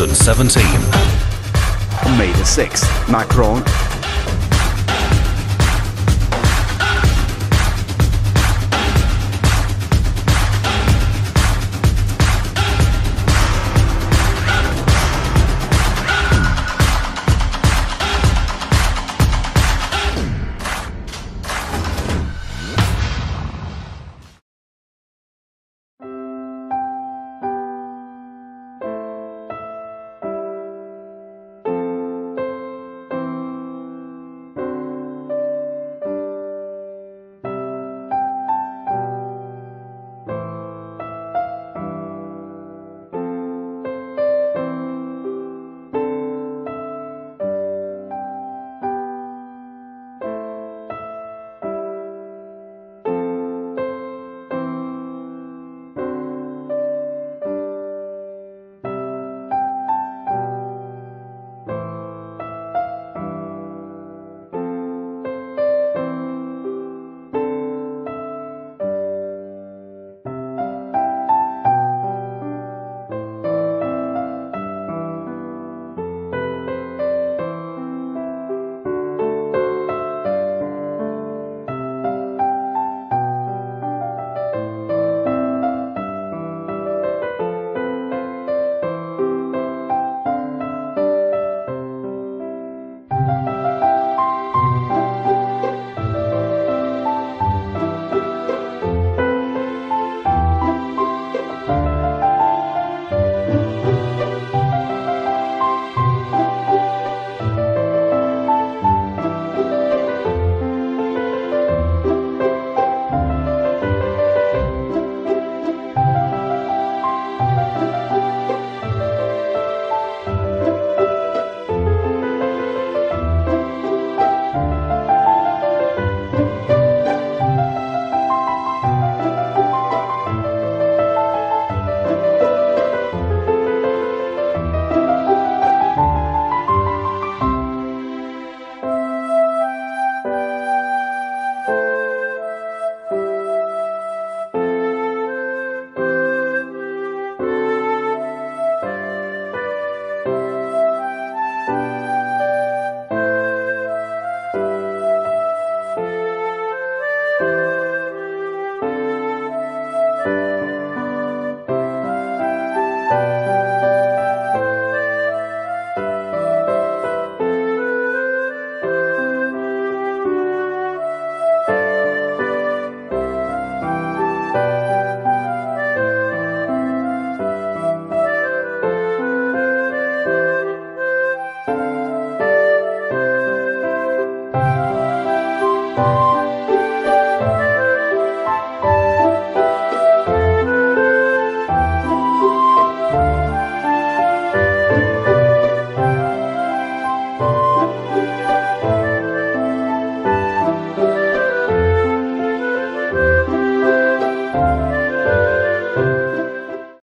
2017. On May the 6th, Macron